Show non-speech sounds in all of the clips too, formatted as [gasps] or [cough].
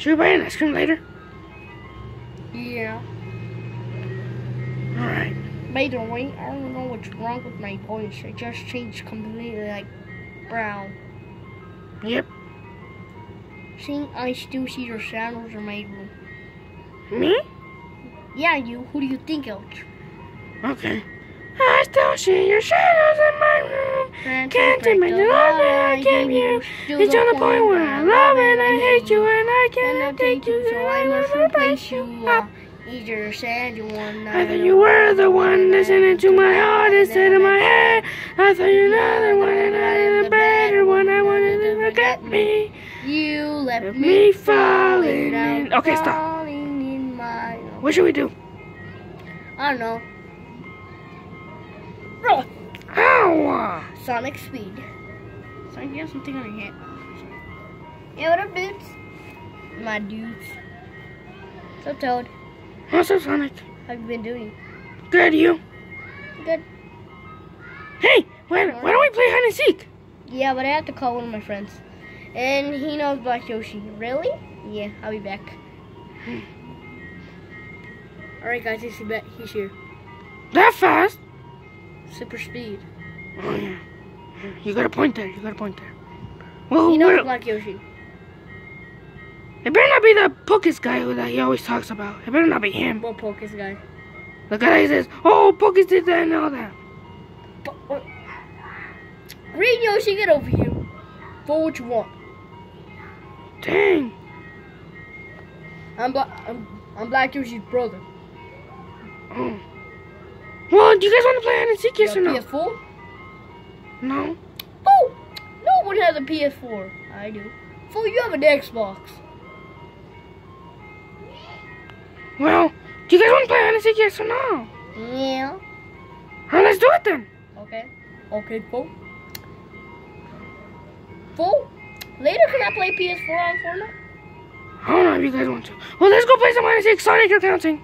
Should we buy an ice cream later? Yeah. Alright. By the way, I don't know what's wrong with my voice. It just changed completely like brown. Yep. See, I still see your shadows in my room. Me? Yeah, you. Who do you think it was? Okay. Still see your shadows in my room. Can't take my love that I gave you. It's on the point where I love and I hate you and I cannot take you, so I must replace you. Uh, either said you one I thought you were the one listening to my heart instead of my head. I thought you're another one and I am a better one. I wanted to forget me. You left Let me falling down, in. Okay, stop. falling in my. What should we do? I don't know. Roll. Ow! Sonic speed. Sonic, you have something on your head. Yeah, oh, what up, dudes? My dudes. So, Toad, What's up, Sonic? how you been doing? Good, you? Good. Hey, why, why don't we play hide and seek? Yeah, but I have to call one of my friends. And he knows Black Yoshi. Really? Yeah, I'll be back. Hmm. Alright, guys, he's, back. he's here. That fast? Super speed. Oh, yeah. You got a point there. You got a point there. Well, He knows Black Yoshi. it better not be the Pocus guy who that he always talks about. It better not be him. What Pocus guy? The guy that says, "Oh, Pocus did that and all that." What? Green Yoshi, get over here. For what you want. Dang. I'm Black. I'm, I'm Black Yoshi's brother. Oh. Well, do you guys want to play hide? Yes or no? PS4? No. Oh, no one has a PS4. I do. Fool, you have an Xbox. Well, do you guys want to play hide? Yes or no? Yeah. Well, let's do it then. Okay. Okay, fool. Fool, later can I play PS4 on Fortnite? I don't know if you guys want to. Well, let's go play some hide and seek. Sonic, you're counting.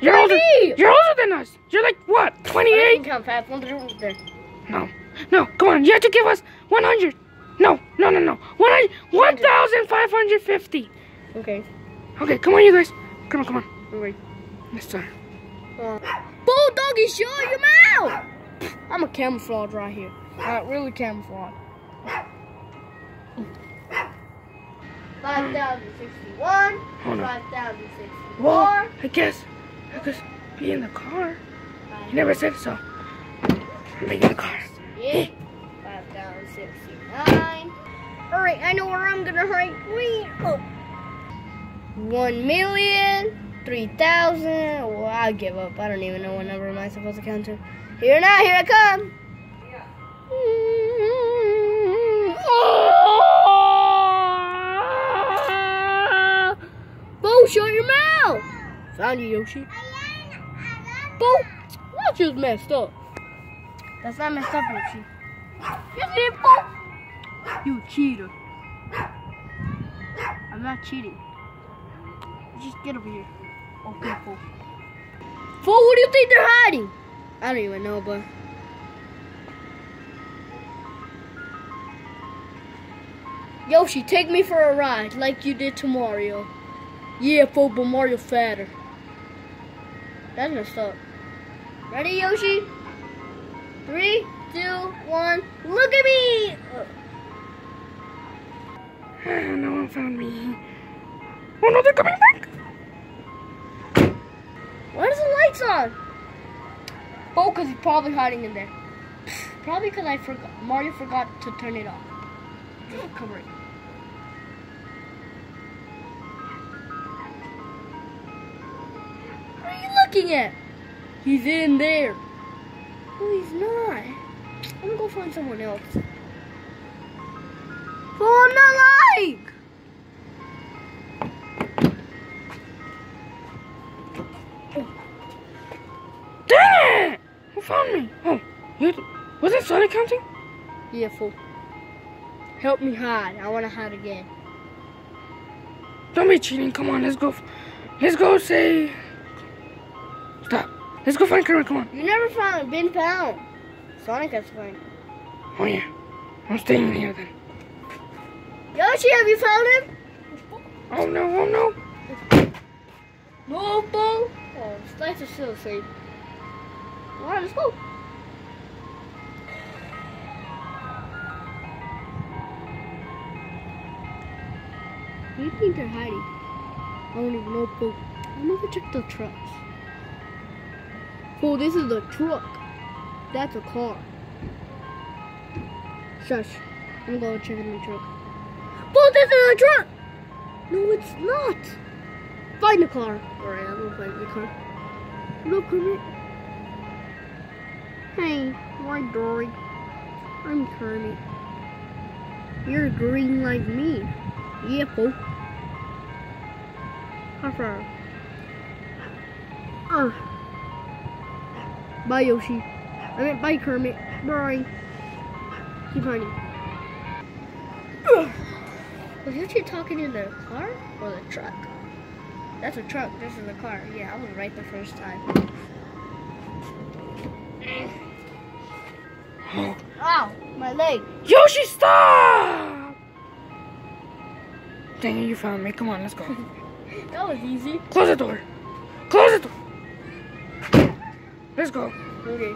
You're older. You're older than us. You're like what? 28? can count fast. One, two, three, there. No. No, come on. You have to give us 100. No, no, no, no. 100 1,550. Okay. Okay, come on, you guys. Come on, come on. Alright. This time. Uh, Bulldoggy, shut your mouth! I'm a camouflage right here. Not really camouflage. 5,061, Hold on. 5,064, Well, I guess. I guess be in the car. You never said so. I'm in the car. yeah, 5,069. Alright, I know where I'm gonna hide. Wait, oh. 1 million, 3,000. Well, I'll give up. I don't even know what number am I supposed to count to. Here now, here I come. Bo, shut your mouth! You, Yoshi. Bo, that just messed up. That's not messed up, Yoshi. Yes, it is, Bo. You cheater. I'm not cheating. Just get over here. Oh, okay, Bo. Fool, what do you think they're hiding? I don't even know, but. Yoshi, take me for a ride like you did to Mario. Yeah, fool, but Mario fatter. That's messed up. Ready, Yoshi? Three, two, one. Look at me! Ah, [sighs] no one found me. Oh no, they're coming back. Why is the lights on? Oh, because he's probably hiding in there. [sighs] Probably because I forgot. Mario forgot to turn it off. Just cover it. Looking at? He's in there. No, he's not. I'm gonna go find someone else. Oh, I'm not like. Dang it! Who found me? Oh, you, was it Sonic counting? Yeah, fool. Help me hide. I want to hide again. Don't be cheating. Come on, let's go. Let's go say. Let's go find Kermit. Come on. You never found been found. Sonic has found. Oh yeah. I'm staying in here then. Yoshi, have you found him? Oh no, oh no. No, ball. Oh, lights are still same. Alright, let's go. Where do you think they're hiding? I don't even know, Boo. I'm gonna check the trucks. Oh, this is a truck. That's a car. Shush. I'm gonna check in the truck. Boo, this is a truck! No, it's not. Find the car. Alright, I'm gonna find the car. Look at it. Hey, why Dory? I'm Kermit. You're green like me. Yeah, fool. How far? Uh. Bye, Yoshi. I meant bye, Kermit. Bye. Keep hiding. Was Yoshi talking in the car or the truck? That's a truck. This is a car. Yeah, I was right the first time. [sighs] Ow, my leg. Yoshi, stop! Dang it, you found me. Come on, let's go. [laughs] That was easy. Close the door. Close the door. Let's go. Okay.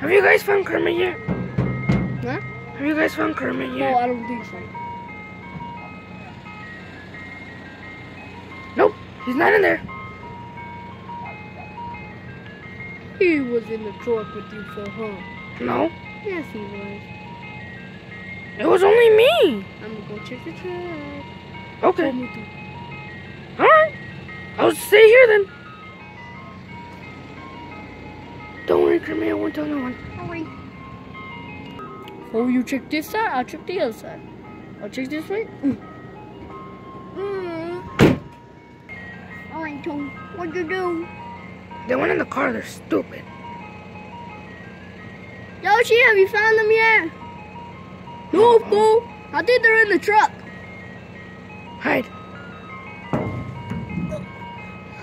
Have you guys found Kermit yet? Huh? Have you guys found Kermit yet? No? I don't think so. Nope, he's not in there. He was in the truck with you for huh? No, Yes, he was. it was only me. I'm gonna go check the truck. Okay, Hold me too. all right. I'll stay here then. Don't worry, Kermit. I won't tell one. Hurry. Oh, you check this side, I'll check the other side. I'll check this way. Mm. Mm. Alright, Tom, what'd you do? They went in the car. They're stupid. Yoshi, have you found them yet? No, fool. I think they're in the truck. Hide.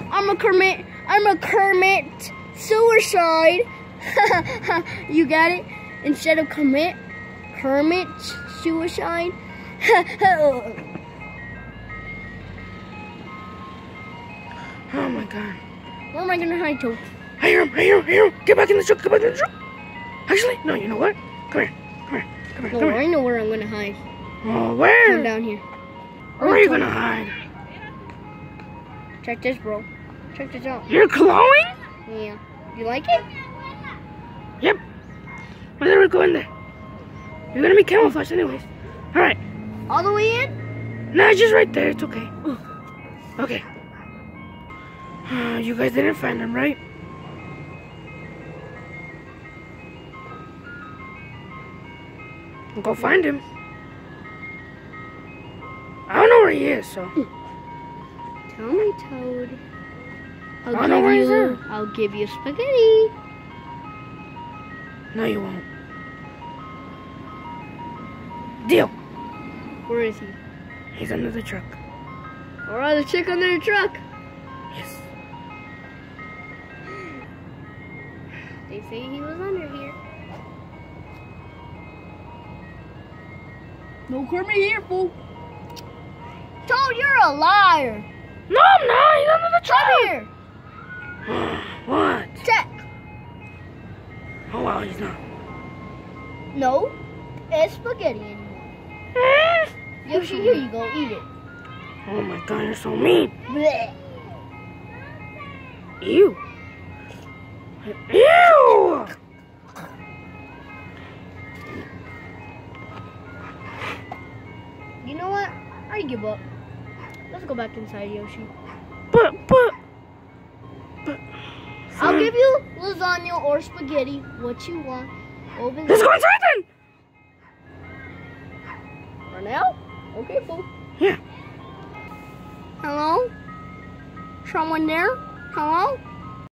I'm a Kermit. I'm a Kermit suicide. [laughs] you got it? Instead of commit, hermit suicide. [laughs] Oh my god. Where am I gonna hide to? I hear him. I hear him. I hear him. Get back in the truck. Get back in the truck. Actually, no. You know what? Come here. Come here. Come here. Oh, here. I know where I'm gonna hide. Oh, Come where? down here. Where are you gonna hide? Check this, bro. Check this out. You're glowing? Yeah. You like it? Yep. Well, then we go in there. You're gonna be camouflaged anyways. All right. All the way in? No, just right there. It's okay. Okay. Uh, [sighs] you guys didn't find him, right? Go find him. I don't know where he is, so. Tell me, Toad. I'll I know give you. I'll give you spaghetti. No, you won't. Deal. Where is he? He's under the truck. All right, let's check under the truck. Yes. [gasps] They say he was under here. No Kermit here, fool. Toad, you're a liar. No, I'm not. He's under the Come truck. here. [sighs] what? Check. Oh, wow, he's not. No, it's spaghetti anymore. Eh? Yoshi, here you go. Eat it. Oh my god, you're so mean. Blech. Ew. Ew! You know what? I give up. Let's go back inside, Yoshi. But. Lasagna or spaghetti, what you want. Open Let's go inside then! For now? Okay, fool. Yeah. Hello? Someone there? Hello?